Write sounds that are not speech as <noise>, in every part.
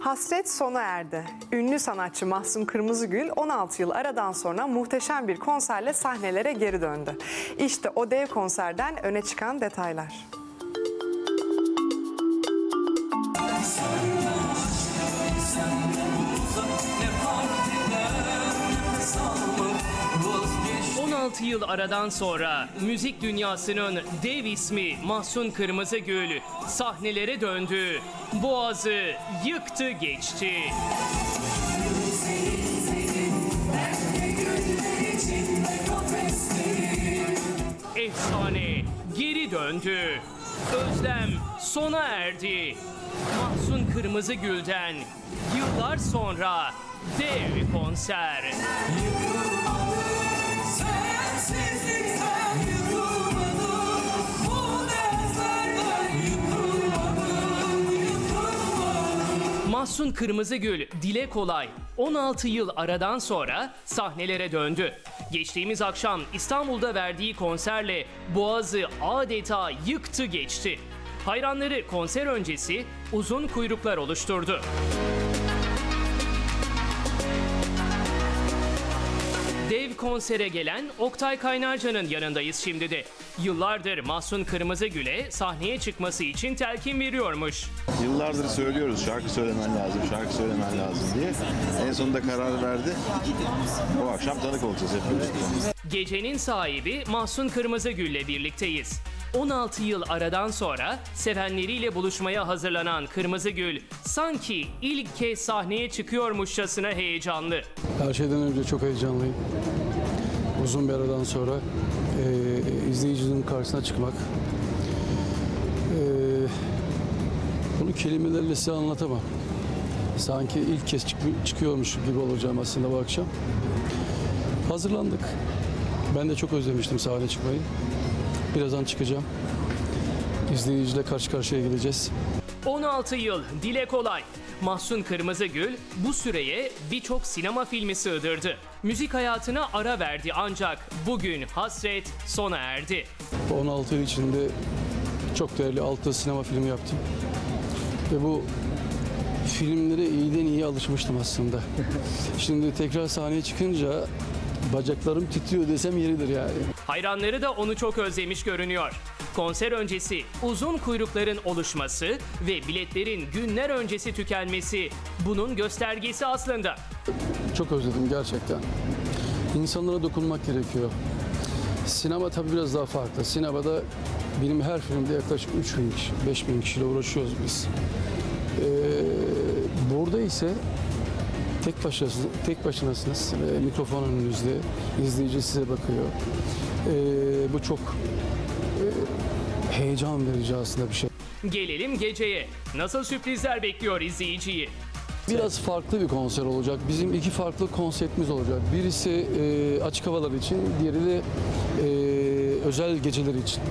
Hasret sona erdi. Ünlü sanatçı Mahsun Kırmızıgül 16 yıl aradan sonra muhteşem bir konserle sahnelere geri döndü. İşte o dev konserden öne çıkan detaylar. Vazgeç 16 yıl aradan sonra müzik dünyasının dev ismi Mahsun Kırmızıgül sahnelere döndü. Boğazı yıktı geçti. Efsane geri döndü. Özlem sona erdi. Mahsun Kırmızıgül'den yıllar sonra dev konser. Sensizlikten Mahsun Kırmızıgül, Dile Kolay 16 yıl aradan sonra sahnelere döndü. Geçtiğimiz akşam İstanbul'da verdiği konserle Boğaz'ı adeta yıktı geçti. Hayranları konser öncesi uzun kuyruklar oluşturdu. Konsere gelen Oktay Kaynarca'nın yanındayız şimdi de. Yıllardır Mahsun Kırmızıgül'e sahneye çıkması için telkin veriyormuş. Yıllardır söylüyoruz şarkı söylemen lazım, şarkı söylemen lazım diye. En sonunda karar verdi. Bu akşam tanık olacağız hep birlikte. Gecenin sahibi Mahsun Kırmızıgül'le birlikteyiz. 16 yıl aradan sonra sevenleriyle buluşmaya hazırlanan Kırmızıgül sanki ilk kez sahneye çıkıyormuşçasına heyecanlı. Her şeyden önce çok heyecanlıyım. Uzun bir aradan sonra eee izleyicinin karşısına çıkmak. Eee, bunu kelimelerle size anlatamam. Sanki ilk kez çık- çıkıyormuş gibi olacağım aslında bu akşam. Hazırlandık. Ben de çok özlemiştim sahne çıkmayı. Birazdan çıkacağım. İzleyiciyle karşı karşıya geleceğiz. 16 yıl dile kolay. Mahsun Kırmızıgül bu süreye birçok sinema filmi sığdırdı. Müzik hayatına ara verdi ancak bugün hasret sona erdi. 16 yıl içinde çok değerli 6 sinema filmi yaptım. Ve bu filmlere iyiden iyi alışmıştım aslında. <laughs> Şimdi tekrar sahneye çıkınca bacaklarım titriyor desem yeridir yani. Hayranları da onu çok özlemiş görünüyor. Konser öncesi uzun kuyrukların oluşması ve biletlerin günler öncesi tükenmesi bunun göstergesi aslında. Çok özledim gerçekten. İnsanlara dokunmak gerekiyor. Sinema tabii biraz daha farklı. Sinemada benim her filmde yaklaşık 3 bin kişi, 5 bin kişiyle uğraşıyoruz biz. Ee, burada ise tek başınasınız, tek başınasınız. Ee, mikrofon önünüzde, izleyici size bakıyor. Ee, bu çok e, heyecan verici aslında bir şey. Gelelim geceye. Nasıl sürprizler bekliyor izleyiciyi? Biraz farklı bir konser olacak. Bizim iki farklı konseptimiz olacak. Birisi e, açık havalar için, diğeri de e, özel geceler için.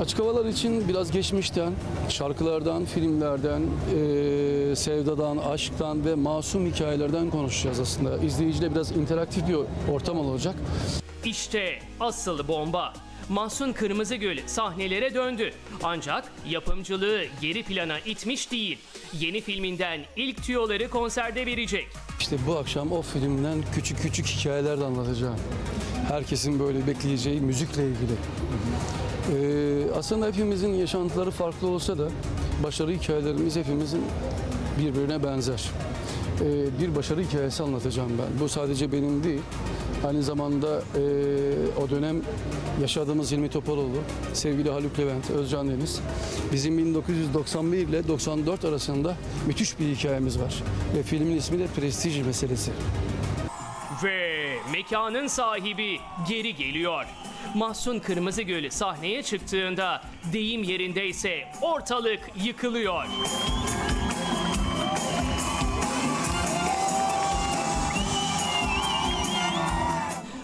Açık havalar için biraz geçmişten, şarkılardan, filmlerden, e, sevdadan, aşktan ve masum hikayelerden konuşacağız aslında. İzleyiciyle biraz interaktif bir ortam olacak. İşte asıl bomba. Mahsun Kırmızıgül sahnelere döndü. Ancak yapımcılığı geri plana itmiş değil. Yeni filminden ilk tüyoları konserde verecek. İşte bu akşam o filmden küçük küçük hikayeler de anlatacağım. Herkesin böyle bekleyeceği müzikle ilgili. Ee, aslında hepimizin yaşantıları farklı olsa da başarı hikayelerimiz hepimizin birbirine benzer. Ee, bir başarı hikayesi anlatacağım ben. Bu sadece benim değil. Aynı zamanda e, o dönem yaşadığımız Hilmi Topaloğlu, sevgili Haluk Levent, Özcan Deniz. Bizim 1991 ile 94 arasında müthiş bir hikayemiz var. Ve filmin ismi de Prestij Meselesi. Ve mekanın sahibi geri geliyor. Mahsun Kırmızıgül sahneye çıktığında deyim yerindeyse ortalık yıkılıyor.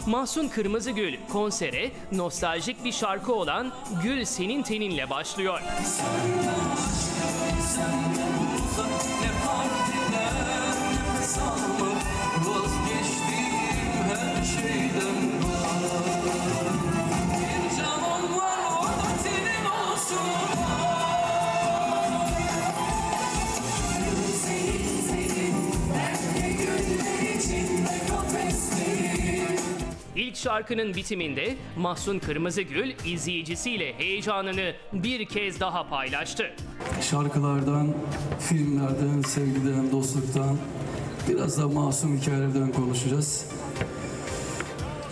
Mahsun Kırmızıgül konsere nostaljik bir şarkı olan Gül Senin Teninle başlıyor. Ne şarkının bitiminde Mahsun Kırmızıgül izleyicisiyle heyecanını bir kez daha paylaştı. Şarkılardan, filmlerden, sevgiden, dostluktan, biraz da masum hikayelerden konuşacağız.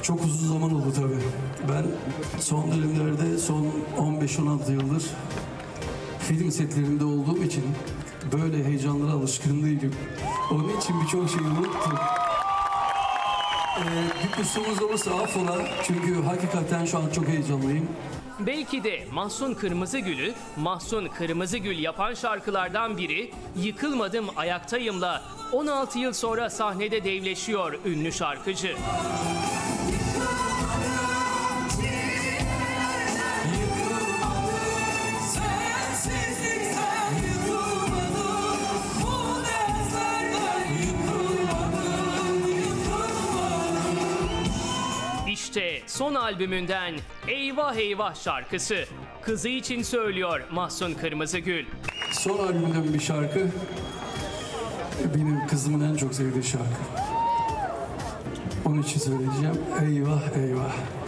Çok uzun zaman oldu tabii. Ben son dönemlerde, son 15-16 yıldır film setlerinde olduğum için böyle heyecanlara alışkın değilim. Onun için birçok şeyi unuttum. Ee, bir kusurumuz olursa affola. Çünkü hakikaten şu an çok heyecanlıyım. Belki de Mahsun Kırmızıgül'ü Mahsun Kırmızıgül yapan şarkılardan biri Yıkılmadım Ayaktayım'la 16 yıl sonra sahnede devleşiyor ünlü şarkıcı. Son albümünden Eyvah Eyvah şarkısı. Kızı için söylüyor Mahsun Kırmızıgül. Son albümden bir şarkı. Benim kızımın en çok sevdiği şarkı. Onun için söyleyeceğim. Eyvah eyvah.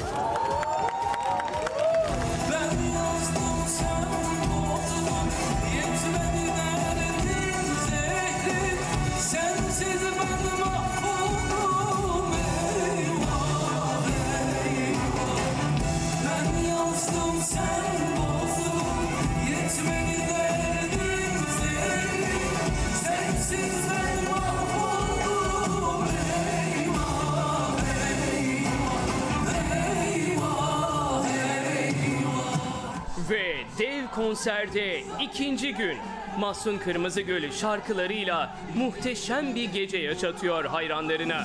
Ve dev konserde ikinci gün. Mahsun Kırmızıgül şarkılarıyla muhteşem bir gece yaşatıyor hayranlarına.